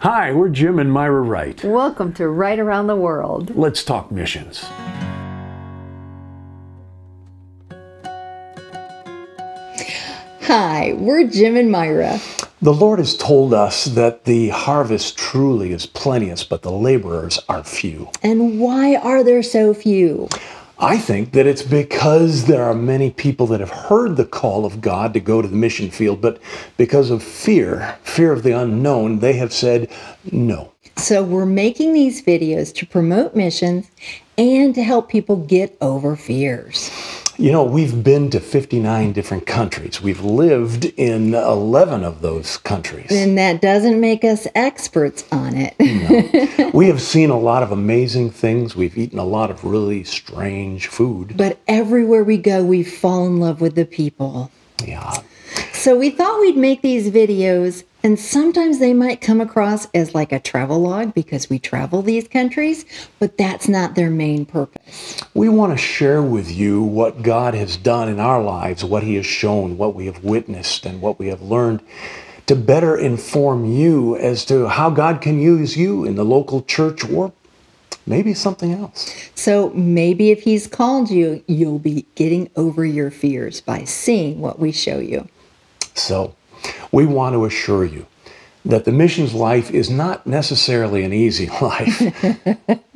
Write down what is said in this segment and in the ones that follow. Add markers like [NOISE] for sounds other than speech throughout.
Hi, we're Jim and Myra Wright. Welcome to Wright Around the World. Let's talk missions. Hi, we're Jim and Myra. The Lord has told us that the harvest truly is plenteous, but the laborers are few. And why are there so few? I think that it's because there are many people that have heard the call of God to go to the mission field, but because of fear, fear of the unknown, they have said no. So we're making these videos to promote missions and to help people get over fears. You know, we've been to 59 different countries. We've lived in 11 of those countries. And that doesn't make us experts on it. no. [LAUGHS] We have seen a lot of amazing things. We've eaten a lot of really strange food. But everywhere we go, we fall in love with the people. Yeah. So we thought we'd make these videos, and sometimes they might come across as like a travel log because we travel these countries, but that's not their main purpose. We want to share with you what God has done in our lives, what He has shown, what we have witnessed, and what we have learned to better inform you as to how God can use you in the local church or maybe something else. So maybe if He's called you, you'll be getting over your fears by seeing what we show you. So, we want to assure you that the missions life is not necessarily an easy [LAUGHS] life,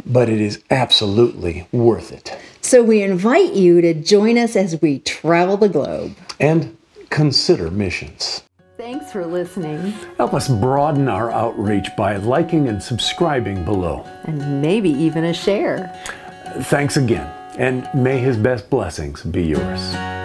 but it is absolutely worth it. So, we invite you to join us as we travel the globe and consider missions. Thanks for listening. Help us broaden our outreach by liking and subscribing below. And maybe even a share. Thanks again, and may His best blessings be yours.